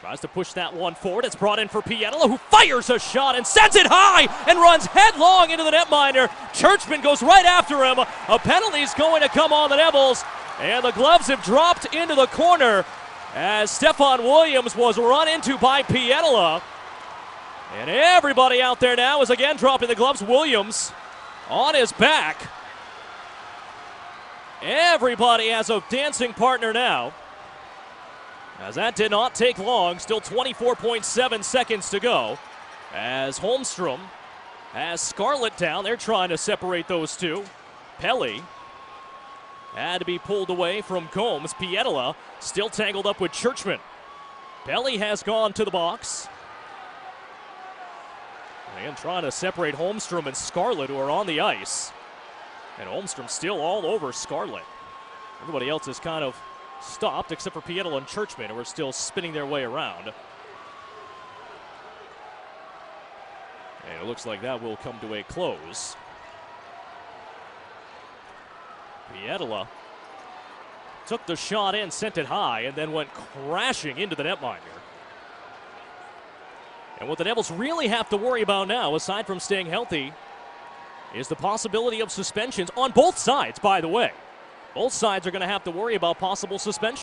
Tries to push that one forward. It's brought in for Pietila, who fires a shot and sends it high and runs headlong into the netminder. Czuczman goes right after him. A penalty is going to come on the Devils, and the gloves have dropped into the corner as Stephon Williams was run into by Pietila. And everybody out there now is again dropping the gloves. Williams on his back. Everybody has a dancing partner now. As that did not take long, still 24.7 seconds to go. As Holmstrom has Scarlett down, they're trying to separate those two. Pelley had to be pulled away from Combs. Pietila still tangled up with Czuczman. Pelley has gone to the box. And trying to separate Holmstrom and Scarlett, who are on the ice. And Holmstrom still all over Scarlett. Everybody else is kind of stopped except for Pietila and Czuczman, who are still spinning their way around. And it looks like that will come to a close. Pietila took the shot in, sent it high, and then went crashing into the netminder. And what the Devils really have to worry about now, aside from staying healthy, is the possibility of suspensions on both sides, by the way. Both sides are going to have to worry about possible suspension.